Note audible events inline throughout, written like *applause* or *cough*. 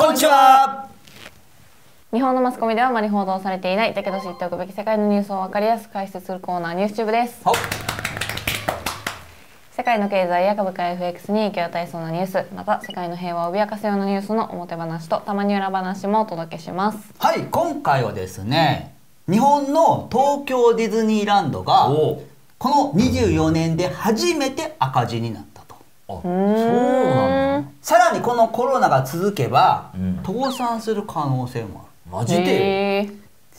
こんにちは。日本のマスコミではあまり報道されていないだけど知っておくべき世界のニュースを分かりやすく解説するコーナーニュースチューブです。ほ世界の経済や株価 FX に影響を与えそうなニュースまた世界の平和を脅かすようなニュースの表話とたまに裏話もお届けします。はい今回はですね日本の東京ディズニーランドがお。この24年で初めて赤字になっそうなのさらにこのコロナが続けば、うん。倒産する可能性もある。マジで？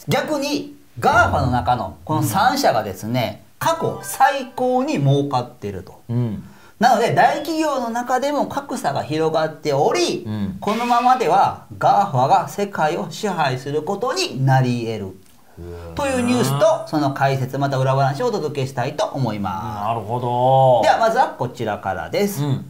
逆に GAFA の中のこの3社がですね過去最高に儲かっていると。うん。なので大企業の中でも格差が広がっており、うん。このままでは GAFA が世界を支配することになり得るというニュースとその解説また裏話をお届けしたいと思いまなるほすど。ではまずはこちらからです、うん。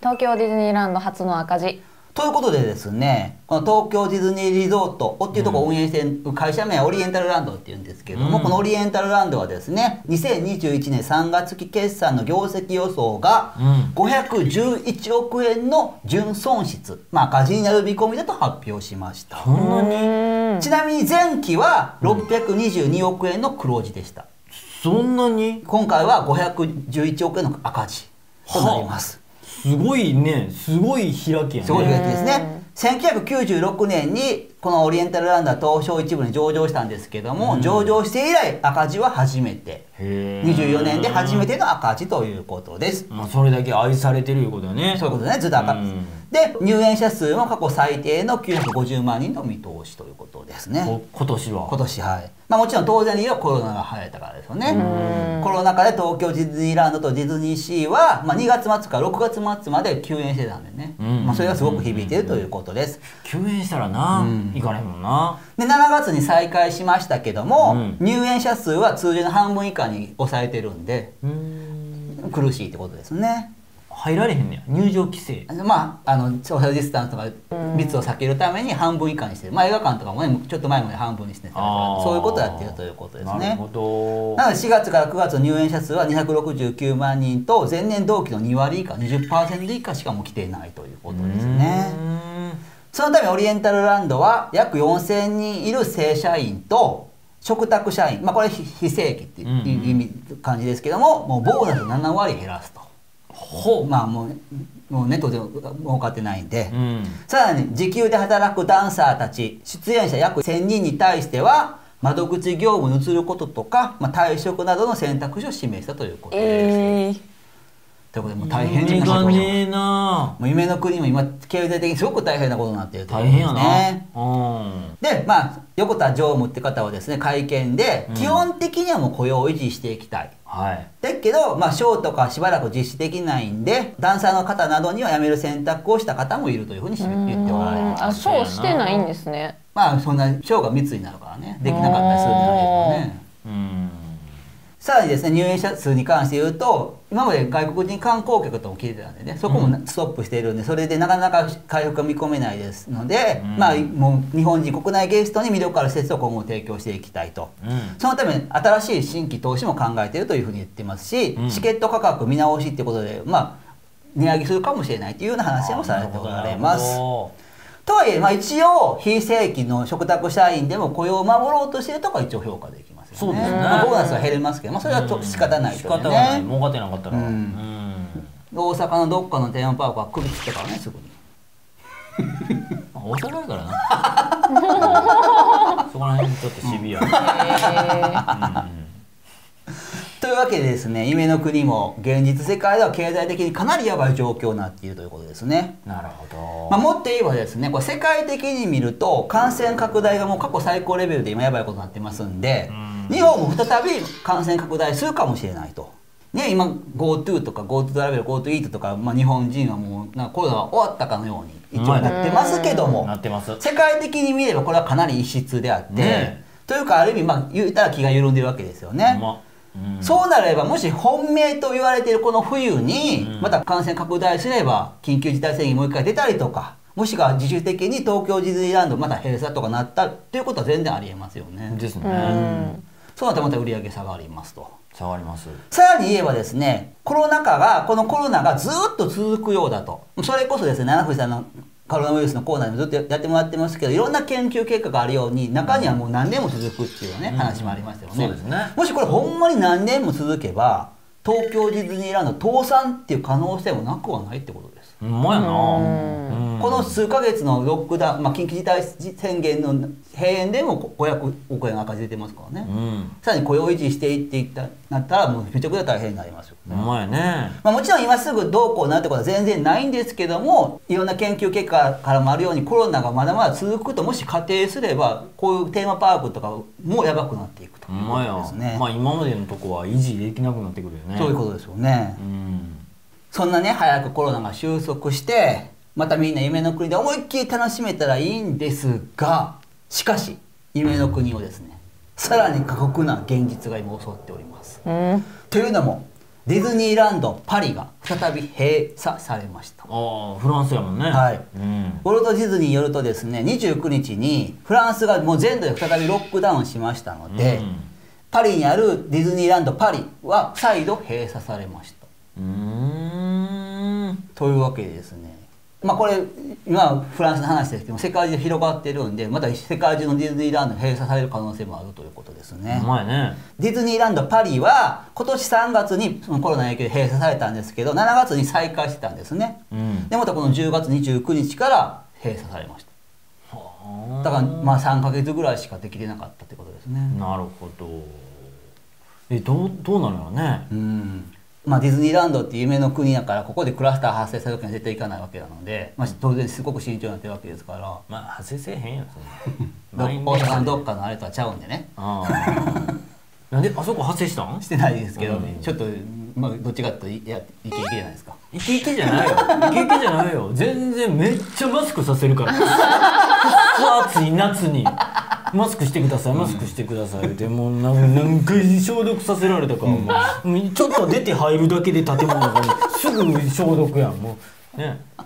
東京ディズニーランド初の赤字ということでですねこの東京ディズニーリゾートっていうところを運営している会社名はオリエンタルランドっていうんですけれども、うん。このオリエンタルランドはですね2021年3月期決算の業績予想がうん511億円の純損失、まあ、赤字になる見込みだと発表しました。そんなうにちなみに前期は622億円の黒字でした。そんなに？今回は511億円の赤字となりますすごいね。すごい開きやね。すごい開きですね。1996年にこのオリエンタルランドは東証一部に上場したんですけども、うん。上場して以来赤字は初めて。へー。24年で初めての赤字ということです。まあそれだけ愛されてるいうことだね。そういうことねずっと赤字うん。で入園者数も過去最低の950万人の見通しということですね。こ今年は。今年はい。まあもちろん当然理由はコロナが流行ったからですよね。うん。コロナ禍で東京ディズニーランドとディズニーシーは、まあ、2月末から6月末まで休園してたんでね、うん。まあ、それがすごく響いているということです。休園したらな、うん。行かれへんもんな。で7月に再開しましたけども、うん。入園者数は通常の半分以下に抑えてるんで苦しいってことですね入られへんねや。入場規制。まああのソーシャルディスタンスとか密を避けるために半分以下にしてる、まあ、映画館とかもねちょっと前まで半分にしてたからそういうことをやってるということですね。なるほど。なので4月から9月の入園者数は269万人と前年同期の2割以下20%以下しかも来ていないということですね。そのためオリエンタルランドは約4000人いる正社員と嘱託社員、まあ、これ非非正規っていう意味感じですけどももうボーナス7割減らすと。ほまあもうもうネットで儲かってないんで、うん。さらに時給で働くダンサーたち出演者約1000人に対しては窓口業務に移ることとか、まあ、退職などの選択肢を示したということです。えーということでもう大変夢なこと。がねえな。もう夢の国も今経済的にすごく大変なことになっているという。大こと変やですね。なうん。でまあ横田常務って方はですね会見で、うん。基本的にはもう雇用を維持していきたい。はい。だけど、まあ、ショーとかしばらく実施できないんでダンサーの方などには辞める選択をした方もいるというふうに言っておられます。あそうしてないんですね。まあそんなショーが密になるからね。できなかったりするんじゃないですかね。うんさらにですね入園者数に関して言うと今まで外国人観光客とも聞いてたんでねそこもなストップしているんでそれでなかなか回復が見込めないですので、うん。まあもう日本人国内ゲストに魅力ある施設を今後提供していきたいと。うん。そのために新しい新規投資も考えているというふうに言ってます。し、うん。チケット価格見直しってことで、まあ、値上げするかもしれないというような話もされておられます。とはいえ、まあ、一応非正規の嘱託社員でも雇用を守ろうとしているところは一応評価できますよね。そうですね。まあ、ボーナスは減りますけど、まあ、それはちょっとうん。仕方ない仕と方がない。ね。儲かってなかったら。ううん。ん大阪のどっかのテーマパークは首切ったからねすぐに。ま *laughs* あ大阪やからな。*laughs* そこら辺ちょっとシビア。えー。うん。というわけでですね夢の国も現実世界では経済的にかなりやばい状況になっているということですね。なるほど。まあ、もっと言えばですねこれ世界的に見ると感染拡大がもう過去最高レベルで今やばいことになってますんでうん日本も再び感染拡大するかもしれないと。ね、今 GoTo とか GoTo トラベル GoTo イートとか、まあ、日本人はもうなんかコロナが終わったかのように一応なってますけども。なってます。世界的に見ればこれはかなり異質であって、ね。というかある意味まあ言ったら気が緩んでるわけですよね。ま。うん。そうなればもし本命と言われているこの冬にうん。また感染拡大すれば緊急事態宣言もう一回出たりとかもしくは自主的に東京ディズニーランドまた閉鎖とかなったっていうことは全然ありえますよね。ですね。うんそうなったらまた売り上げ下がりますと。下がりますさらに言えばですねコロナ禍がこのコロナがずっと続くようだとそれこそですね七藤さんのコロナウイルスのコーナーでもずっとやってもらってますけどいろんな研究結果があるように中にはもう何年も続くっていうね、話もありましたよね。そうですねもしこれほんまに何年も続けば東京ディズニーランド倒産っていう可能性もなくはないってことです。ほんまやな。この数ヶ月のロックダウン、まあ、緊急事態宣言の閉園でも500億円赤字出てますからね、うん。さらに雇用維持していっていったなったらもうめちゃくちゃ大変になりますよ。ね。ほんまやね。まあ、もちろん今すぐどうこうなるってことは全然ないんですけどもいろんな研究結果からもあるようにコロナがまだまだ続くともし仮定すればこういうテーマパークとかもやばくなっていくということですね。まあ今までのとこは維持できなくなってくるよね。そういうことですよね。うんそんなね早くコロナが収束してまたみんな夢の国で思いっきり楽しめたらいいんですがしかし夢の国をですねさらに過酷な現実が今襲っております。うんというのもディズニーランドパリが再び閉鎖されました。ああフランスやもんねはいうんウォルト・ディズニーによるとですね29日にフランスがもう全土で再びロックダウンしましたので、うんパリにあるディズニーランドパリは再度閉鎖されました。うーんというわけでですねまあこれ今はフランスの話ですけども世界中で広がってるんでまた世界中のディズニーランドが閉鎖される可能性もあるということですね。ねディズニーランドパリは今年3月にそのコロナの影響で閉鎖されたんですけど7月に再開してたんですね。うんでまたこの10月29日から閉鎖されました。だからまあ3ヶ月ぐらいしかできてなかったってことですね。なるほどえどうどうなのよね？うんまあ、ディズニーランドって夢の国やからここでクラスター発生するわけには絶対いかないわけなので、まあ、当然すごく慎重になってるわけですから。まあ発生せえへんよそどんな大阪のどっかのあれとはちゃうんでね。ああ。なんであそこ発生したん？してないですけど、うん。ちょっと、まあ、どっちかというといやいけいけじゃないですか。イケイケじゃないよ。イケイケじゃないよ。全然めっちゃマスクさせるから。暑 *laughs* い夏にマスクしてくださいマスクしてください。でもう何何回消毒させられたか、も。うちょっと出て入るだけで建物がすぐ消毒やんもう。ね。*laughs*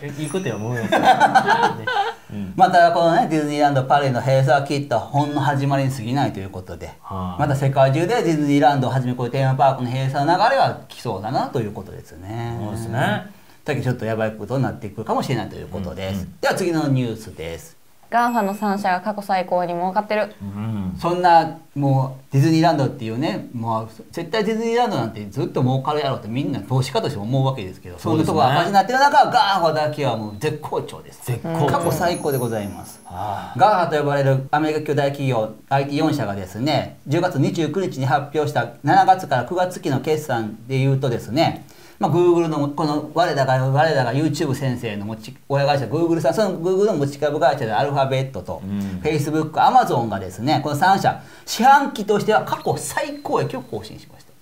えいいことやうん。またこのねディズニーランドパリの閉鎖はきっとほんの始まりに過ぎないということで、はいまた世界中でディズニーランドをはじめこういうテーマパークの閉鎖の流れは来そうだなということですね。そうですねだけどちょっとやばいことになってくるかもしれないということです。では次のニュースです。 GAFA の3社が過去最高に儲かってる。うん。そんなもうディズニーランドっていうねもう絶対ディズニーランドなんてずっと儲かるやろってみんな投資家としても思うわけですけどそんなとこ赤字になってる中 GAFA だけはもう絶好調です。絶好調。過去最高でございます。あ GAFA と呼ばれるアメリカ巨大企業 IT4 社がですね10月29日に発表した7月から9月期の決算でいうとですねまあ、Google のこの我らが我らが YouTube 先生の持ち親会社 Google さんその Google の持ち株会社でアルファベットと、うん。Facebook、Amazon がですねこの3社四半期としては過去最高益を更新しました。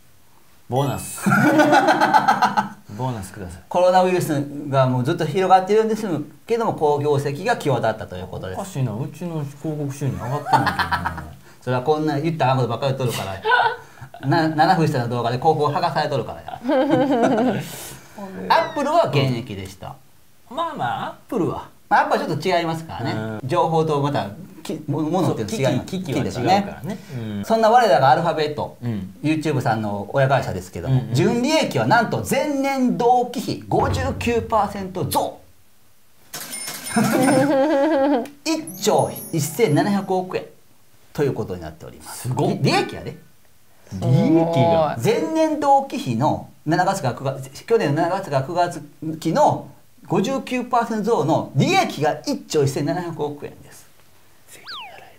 ボーナス。*laughs* ボーナスください。コロナウイルスがもうずっと広がっているんですけども好業績が際立ったということです。おかしいな。うちの広告収入上がってないけどな。*laughs* それはこんな言ったらあかんことばっかり言っとるからな7分下の動画で広告を剥がされとるからや。*laughs* アップルは現役でした、まあまあアップルは。まあ、アップルはちょっと違いますからね。情報とまたきもものっていうのは違い機器は違うですよからね。うん。そんな我らがアルファベット、うん。YouTube さんの親会社ですけども、うんうん純利益はなんと前年同期比59%増。*laughs* 1兆1700億円ということになっております。すごっ。利利益やで利益が前年同期比の7月から9月去年の7月から9月期の59%増の利益が1兆1700億円です。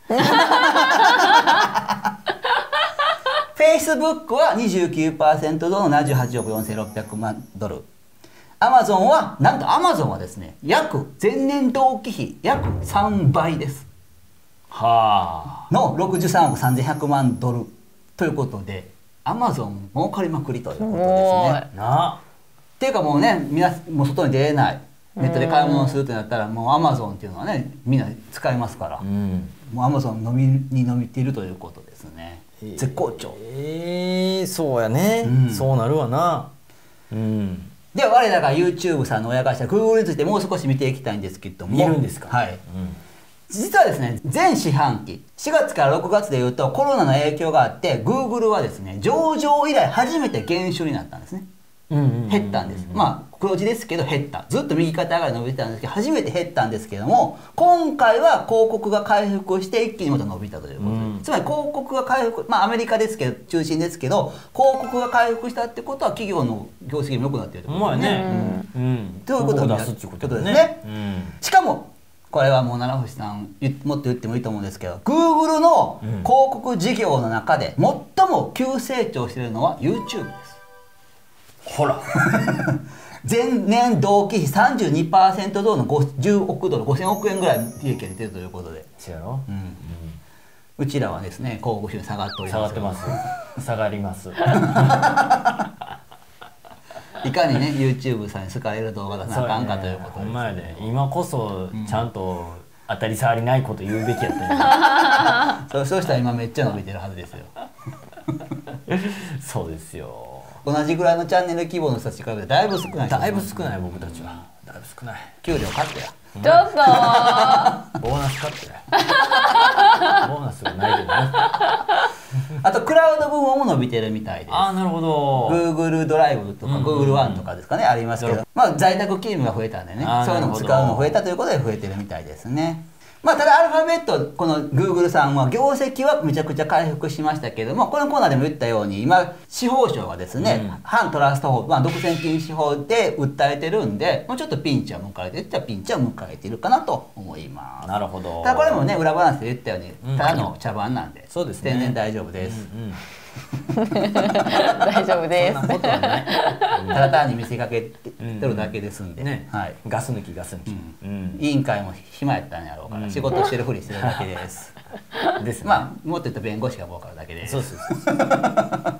*laughs* Facebook は29%増の78億4600万ドル。アマゾンはなんとアマゾンはですね約前年同期比約3倍ですはあの63億3100万ドルということでアマゾン儲かりまくりということですね。な。っていうかもうねみんなもう外に出れない。ネットで買い物をするってなったらもうアマゾンっていうのはねみんな使いますから、うん。もうアマゾン飲みに飲みているということですね。絶好調。えー、そうやね、うん。そうなるわな。うん。では我らが YouTube さんの親会社 Google についてもう少し見ていきたいんですけども。見るんですか？はい実はですね全四半期4月から6月でいうとコロナの影響があって Google はですね上場以来初めて減収になったんですね。減ったんです、まあ黒字ですけど減った。ずっと右肩上がり伸びてたんですけど初めて減ったんですけども今回は広告が回復して一気にまた伸びたということで、うん。つまり広告が回復まあアメリカですけど中心ですけど広告が回復したってことは企業の業績も良くなっているということですね。ね。うん。ということ広で告出すっていうことということですね。うん。しかもこれはもう七星さん言もっと言ってもいいと思うんですけど Google のうん。広告事業の中で最も急成長しているのは YouTube です。ほら。*laughs* 前年同期比32%増の50億ドル5000億円ぐらい利益が出てるということで、そうやろ？うん。うちらはですね広告収入下がっており下ますがってます。下がります *laughs* いかにね YouTube さんに好かれる動画出さなあかんかということほですんまやで。今こそちゃんと当たり障りないこと言うべきやったん *laughs* そうそうしたら今めっちゃ伸びてるはずですよ。や *laughs* そうですよ。同じぐらいのチャンネル規模の人たちに比べてだいぶ少ないだいぶ少ない僕たちは。だいぶ少ない。給料カットや。ちょっとボーナスカットやボーナスがないけどね *laughs* あとクラウド部門も伸びてるみたいです。ああなるほど。Google ドライブとかうん。Google ワンとかですかね、ありますけど、まあ、在宅勤務が増えたんでねそういうのも使うの増えたということで増えてるみたいですね。まあ、ただアルファベットこの Google さんは業績はめちゃくちゃ回復しましたけどもこのコーナーでも言ったように今司法省がですね、うん。反トラスト法、まあ、独占禁止法で訴えてるんでもうちょっとピンチは迎えてるっちゃピンチは迎えてるかなと思います。なるほど。ただこれもね裏話で言ったようにうんただの茶番なんで、そうですね。全然大丈夫です。うんうん *laughs* 大丈夫です。そんなことはない。ただ単に見せかけてるだけですんで、ね、はい、ガス抜きガス抜き、うん。委員会も暇やったんやろうから、うん。仕事してるふりしてるだけです。*laughs* ですね、まあもっと言うと弁護士が儲かるだけです。そうそうそう。*laughs*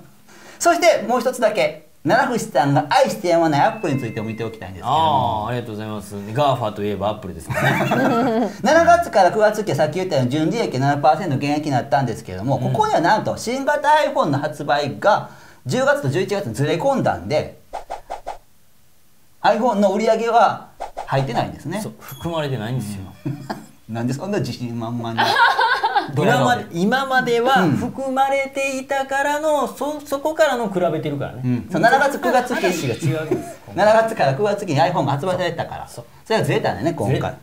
そしてもう一つだけ七星さんが愛してやまないアップルについても見ておきたいんですけども。ああありがとうございます。 GAFA といえばアップルですからね。*laughs* 7月から9月期はさっき言ったように純利益7%減益になったんですけれども、ここにはなんと新型 iPhone の発売が10月と11月にずれ込んだんで iPhone の売り上げは入ってないんですね。そう含まれてないんですよ、*laughs* なんでそんな自信満々に *laughs* 今まで。今まではうん。含まれていたからの、そそこからの比べてるからね、うん。そう7月9月期話が。違うんです。*laughs* 7月から9月期に iPhone が発売されてたから。そう。それがずれたんだよね今回。*laughs*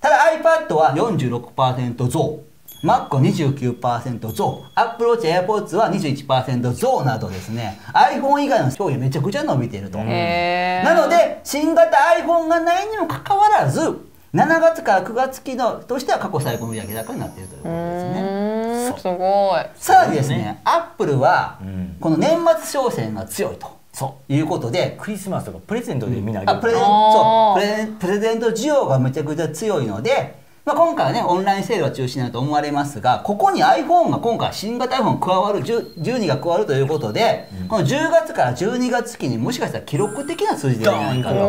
ただ iPad は46%増。Mac は29%増。Apple Watch AirPods は21%増などですね。iPhone 以外の商品めちゃくちゃ伸びていると、なので新型 iPhone がないにもかかわらず7月から9月期のとしては過去最高の売上高になっているということうですね。すごい。さらにですねアップルはうんこの年末商戦が強いと。そいうことでうクリスマスとかプレゼントでみんなあげるあプレゼンあーそう。プレゼンプレゼント需要がめちゃくちゃ強いので、まあ、今回はねオンラインセールが中心だと思われますがここに iPhone が今回新型 iPhone 加わる10 12が加わるということで、この10月から12月期にもしかしたら記録的な数字ではないかくよ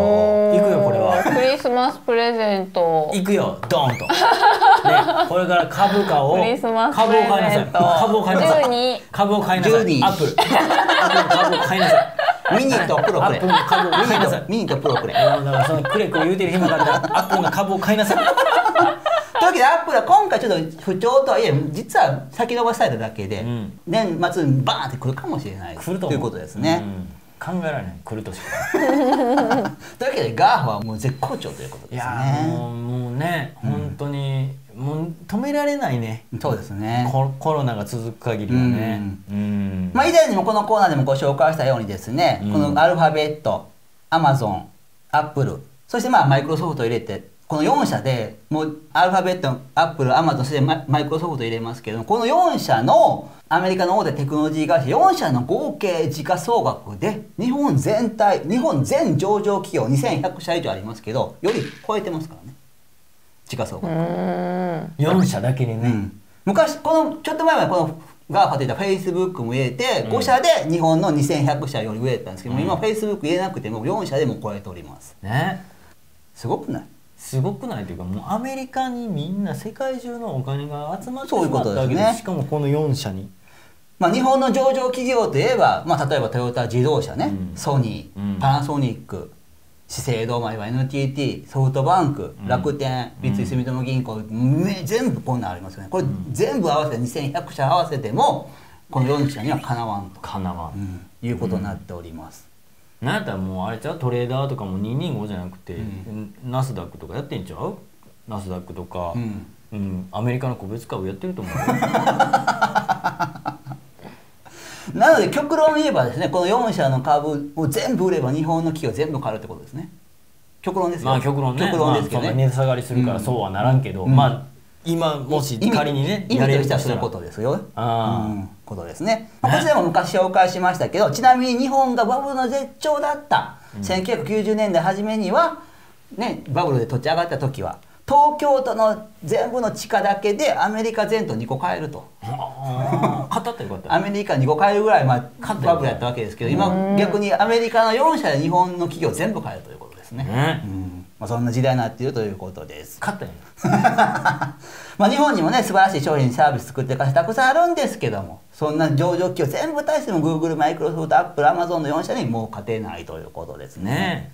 これは。クリスマスプレゼント。行くよドーンと、ね、これから株価をクリスマスプ株をレ買いなさい。ゼント株を買いなさい。12株を買いなさい。12アップル。アップルの株を買いなさい。ミニとプロくれミニとプロくれだからそのくれくれ言うてる暇があったらアップルの株を買いなさいわけでアップルは今回ちょっと不調とはいえ実は先延ばしされただけで、うん。年末にバーンってくるかもしれないということですね。うん。考えられない。来るとしか。*laughs* というわけでガーフはもう絶好調ということいですね。もうもうね本当にもう止められないね。そうですね。ココロナが続く限りはね。うん。まあ、以前にもこのコーナーでもご紹介したようにですね、うん。このアルファベット、アマゾン、アップル、そしてまあマイクロソフトを入れて、この4社でもうアルファベット、アップル、アマゾン、そしてママイクロソフトを入れますけれども、この4社のアメリカの大手テクノロジー会社4社の合計時価総額で日本全体、日本全上場企業2100社以上ありますけど、より超えてますからね。時価総額。うーん。4社だけにね。うん。昔このちょっと前はこの GAFA といったフェイスブックも入れて、5社で日本の2100社より上だったんですけども、今フェイスブック入れなくても4社でも超えております。ね。すごくない？すごくないというかもうアメリカにみんな世界中のお金が集まってしそういうまったわけことですね。でしかもこの4社に。まあ、日本の上場企業といえば、まあ、例えばトヨタ自動車ね、うん。ソニー、うん。パナソニック。資生堂まあいわゆる NTT ソフトバンク、うん。楽天。三井住友銀行、ね全部こんなんありますよね。これ全部合わせて2100社合わせてもこの4社にはかなわんと、かなわん。いうことになっております、なんやったらもうあれちゃう？トレーダーとかも225じゃなくて、ナスダックとかやってんちゃう？ナスダックとか、ううんんアメリカの個別株やってると思うよ。*laughs* なので極論言えばですねこの4社の株を全部売れば日本の企業全部買えるってことですね。極論ですよ。まあ極論ね。極論ですけどね、まあ、値下がりするからそうはならんけど、うん。まあ今もし仮にね意味としてはそういうらことですよ。あーうんことですね。まあこちらも昔紹介しましたけど、ちなみに日本がバブルの絶頂だった、1990年代初めにはねバブルで土地上がった時は東京都の全部の地価だけでアメリカ全土2個買えると。ああ。語ったらよかったアメリカ2個買えるぐらいまあバブルやったわけですけど、今逆にアメリカの4社で日本の企業全部買えるということですね。ね。うんまあそんな時代になっているということです。勝ったんや *laughs* まあ日本にもね素晴らしい商品サービス作ってる会社たくさんあるんですけどもそんな上場企業全部対しても Google、マイクロソフト、アップル、アマゾンの4社にもう勝てないということですね。ね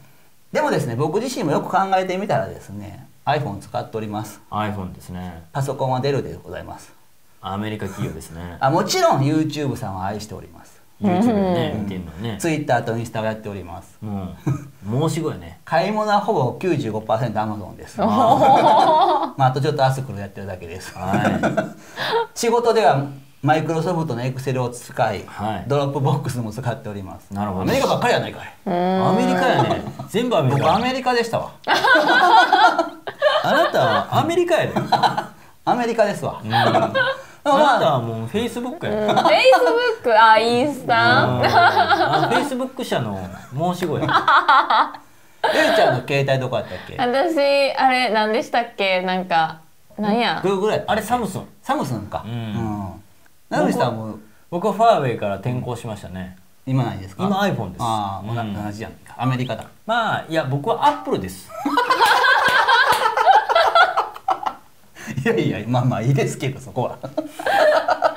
でもですね僕自身もよく考えてみたらですね iPhone 使っております。iPhone ですね。パソコンはデルでございます。アメリカ企業ですね。*laughs* あもちろん YouTube さんは愛しております。YouTube でね見てんのね。Twitter とインスタをやっております。もう *laughs* 申し子やね。買い物はほぼ 95%Amazon です。*laughs* まああとちょっとアスクルやってるだけです。は *laughs* 仕事ではマイクロソフトのエクセルを使い、はい。ドロップボックスも使っております。なるほど。アメリカばっかりやないかい。いアメリカやね。全部アメリカ。僕アメリカでしたわ。*laughs* あなたはアメリカやで。うんあアメリカですわ、なまたあはもう Facebook やでフェイスブックあインスタ？あフェイスブック社の申し子や *laughs* ゆうちゃんの携帯どこやったっけ？私あれ何でしたっけ？なんかなんや？Google やったあれサムスン。サムスンか。ううん。んなみさんも僕はファーウェイから転校しましたね。今何ですか？今 iPhone です。ああ、うん。同じじゃんアメリカだ。まあいや僕はアップルです *laughs* いやいやまあまあいいですけどそこは。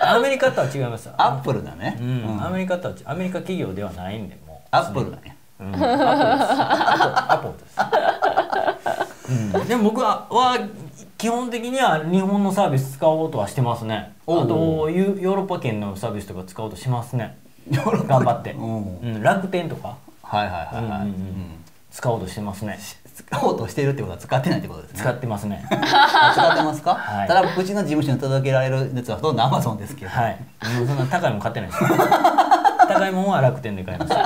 アメリカとは違います。アップルだね、うん。うん。アメリカとはアメリカ企業ではないんでもう。アップルだね。うん、アポです。アポです。うん、でも僕はは基本的には日本のサービス使おうとはしてますね。あとユヨーロッパ圏のサービスとか使おうとしますね。頑張って、うん。うん、楽天とか。はいはいはいはい、うんうんうんうん。使おうとしてますね。使おうとしてるってことは使ってないってことですね使ってますね。*laughs* あ使ってますか、はいただうちの事務所に届けられるやつはほとんどアマゾンですけど、はい。*laughs* もうそんな高いもん買ってないです。高いもんは楽天で買いました。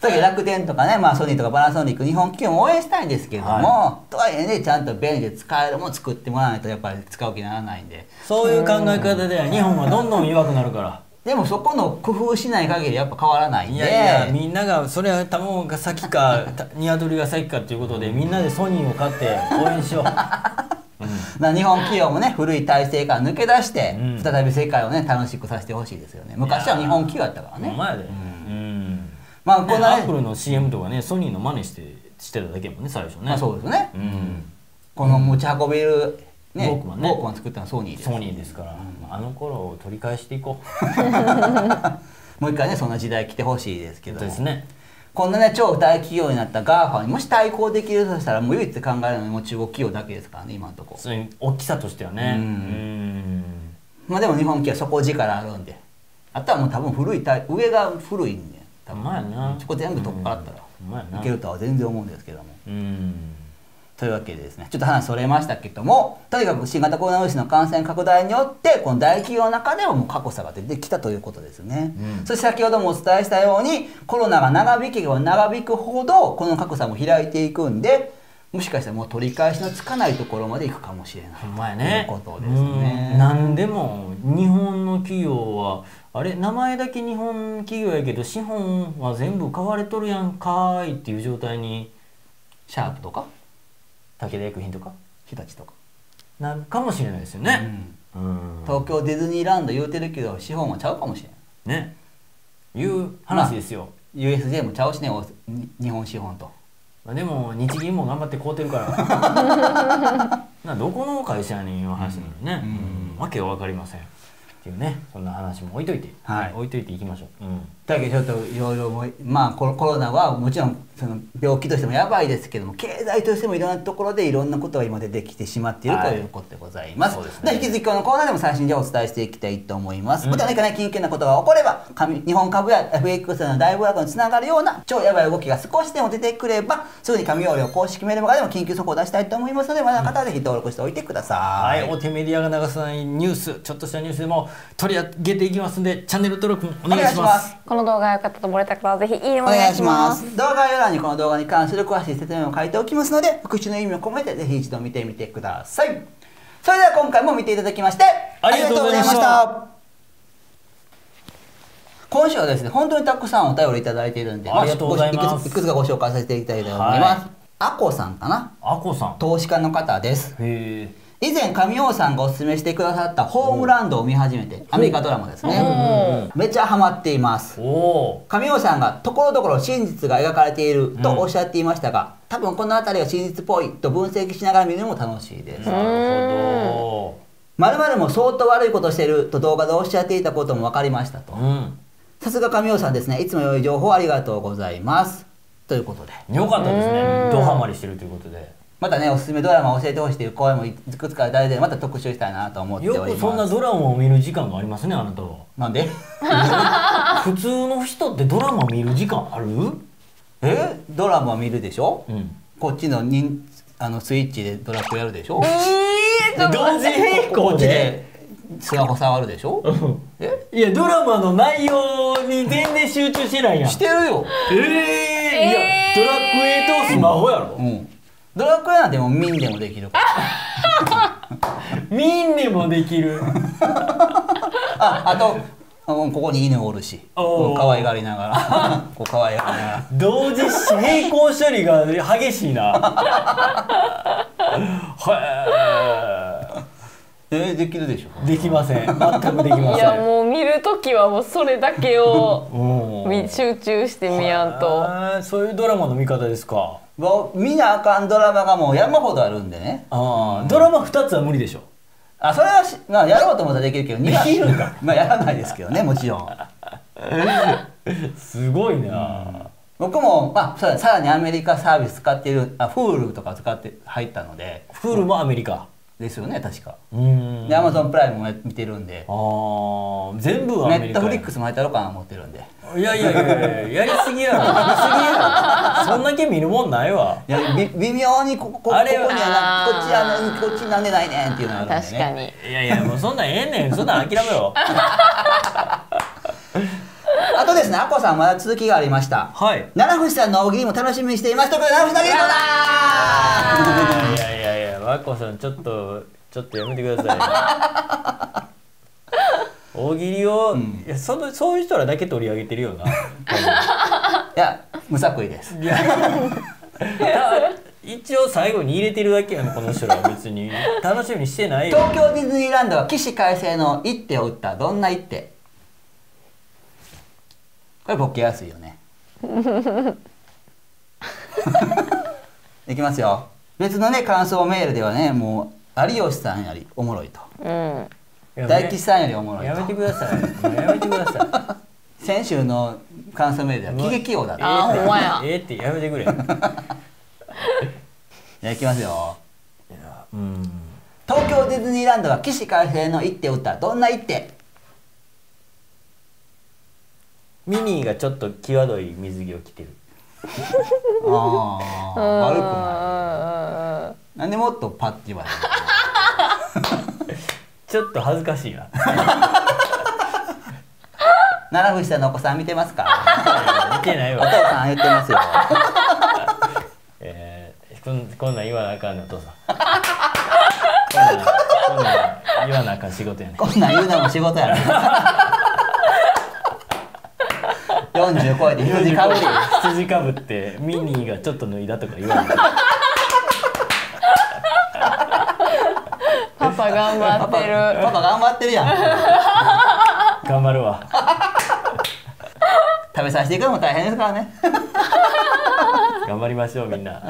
さっき楽天とかね、まあ、ソニーとかパナソニック日本企業も応援したいんですけれども、とはいえねちゃんと便利で使えるもの作ってもらわないとやっぱり使う気にならないんでそういう考え方では日本はどんどん弱くなるから。でもそこの工夫しない限りやっぱ変わらないんで。いやいやみんながそれは卵が先か *laughs* た鶏が先かっていうことでみんなでソニーを買って応援しよう、*laughs* まあ日本企業もね古い体制から抜け出して、うん。再び世界をね楽しくさせてほしいですよね。昔は日本企業だったからね。ほんまやで、うん。まあこのねねアップルの CM とかねソニーの真似してしてただけやもんね最初ね、まあそうですね、うん。この持ち運べるねウォークマンね。ウォークマン作ったのはソニーです。ソニーですから、あの頃を取り返していこ *laughs* もう一回ねそんな時代来てほしいですけうどですね。こんなね超大企業になった GAFA にもし対抗できるとしたらもう唯一考えるのはもう中国企業だけですからね今のとこ。ろ大きさとしてはね。ううん。んまあでも日本企業はそこ力あるんで。あとはもう多分古い体上が古いんで多分。まやな。そこ全部取っ払ったらいけるとは全然思うんですけども。うんというわけでですねちょっと話それましたけどもとにかく新型コロナウイルスの感染拡大によってこの大企業の中ではもう過去差が出てきたということですね、うん。そして先ほどもお伝えしたようにコロナが長引けば長引くほどこの格差も開いていくんでもしかしたらもう取り返しのつかないところまでいくかもしれない。ほんまやね。ということですね。うん。なんでも日本の企業はあれ名前だけ日本企業やけど資本は全部買われとるやんかーいっていう状態にシャープとか武田薬品とか日立とか、なるかもしれないですようね。ん。うん。東京ディズニーランド言うてるけど資本はちゃうかもしれないね。いう話ですよ。USJ もちゃうしね日本資本と。まあ、でも日銀も頑張って買うてるから。*laughs* などこの会社やねんいう話なのね、うん。うん。わけが分かりません。っていうねそんな話も置いといて、はい。置いといていきましょう、うんだけどちょっといろいろまあコロコロナはもちろんその病気としてもやばいですけども経済としてもいろんなところでいろんなことが今出てきてしまっているはいということでございます。ですねで引き続きこのコーナーでも最新情報をお伝えしていきたいと思います。また何かね緊急なことが起これば紙日本株や FX の大暴落につながるような超やばい動きが少しでも出てくればすぐに紙容量公式メールマガでも緊急速報を出したいと思いますのでまだの方はぜひ登録しておいてくださ。はいい、大手メディアが流さないニュースちょっとしたニュースでも取り上げていきますんでチャンネル登録もおお願いします。この動画が良かったと思われた方はぜひいいねおお願願いしまます。す。動画概要欄にこの動画に関する詳しい説明を書いておきますので復習の意味を込めてぜひ一度見てみてください。それでは今回も見ていただきましてありがとうございました。今週はですね本当にたくさんお便りいただいているんでありがとうございます。あいくついくつかご紹介させていきたいと思います、あこさんかな？あこさん。投資家の方です。へえ以前神尾さんがお勧めしてくださったホームランドを見始めてアメリカドラマですね。めっちゃハマっています。神尾さんがところどころ真実が描かれているとおっしゃっていましたが、多分この辺りが真実っぽいと分析しながら見るのも楽しいです。なるまるまるも相当悪いことしてると動画でおっしゃっていたことも分かりましたと。さすが神尾さんですね。いつも良い情報ありがとうございます。ということで。よかったですね。ドハマりしてるということでまたね、おすすめドラマを教えてほしいという声もいくつか大でまた特集したいなと思っております。よくそんなドラマを見る時間がありますねあなたは。なんで？*laughs* 普通の人ってドラマ見る時間ある？え？ドラマ見るでしょ、うん。こっちのにんあのスイッチでドラクエやるでしょ、で同時並こっち行ででスマホ触るでしょ？え？いやドラマの内容に全然集中してないやん。してるよ、ええいやドラクエとスマホやろ。うん、ドラクエなんてもうミンでもできるから。みんなもできる。*laughs* ああとうんここに犬おるし。可愛がりながら。*laughs* こう可愛がりながら。同時並行処理が激しいな。*laughs* はえーできるでしょ？いできません。全くできまいせん。やもう見るときはもうそれだけを集中して見やんと。そういうドラマの見方ですかもう見なあかんドラマがもう山ほどあるんでね。あードラマ2つは無理でしょ。あそれはし、まあ、やろうと思ったらできるけどできるんかまあやらないですけどねもちろん。*laughs* すごいな、僕も、まあ、さらにアメリカサービス使っているあ Hulu とか使って入ったので。フールもアメリカ。ですよね確か。うん。で Amazon プライムも見てるんで。あー全部はアネメリカや。ットフリックスも入ったろうかな思ってるんでいやいやいやいややりすぎやろ。やりすぎやろ。そんだけ見るもんないわ。いやび微妙にここここにはなこっちはなこっちなんでないねんっていうのがあるんで、ね、確かに。いやいやもうそんなんええねん。そんなん諦めろ。*laughs* あとですねあこさんまだ続きがありました。はい。七藤さんの大喜利も楽しみにしています。ということで七藤投げるのだいやいやいや和子さんちょっとちょっとやめてください大喜利を、ん。いやそのそういう人らだけ取り上げてるよな。多 *laughs* いや無作為です。分いや。一応最後に入れてるだけやんこの人らは別に。楽しみにしてないよ。東京ディズニーランドは起死回生の一手を打った。どんな一手？これボケやすいよね。*laughs* いきますよ。別のね感想メールではねもう有吉さんよりおもろいと。うん。いや大吉さんよりおもろいやめてとください。やめてください。*laughs* 先週の感想メールでは喜劇王だとあーほんまや。ええってやめてくれじゃあいきますよ。うん。東京ディズニーランドが起死回生の一手を打ったどんな一手？ミニーがちょっと際どい水着を着てる。ああ悪くない。悪なんでもっとパッて言わないちょっと恥ずかしいな。七藤さんのお子さん見てますか？見てないお父わさん言ってますよ。*laughs* えー、こんこんなん言わなあかんねお父さん。こんなんこんなん言わなあかん仕事やねこんなん言うのも仕事やね40超えて羊かぶり。*laughs* 羊かぶってミニーがちょっと脱いだとか言わないパ頑張ってる。パパ頑張ってるやん。*laughs* 頑張るわ。食べさせていくのも大変ですからね。頑張りましょうみんな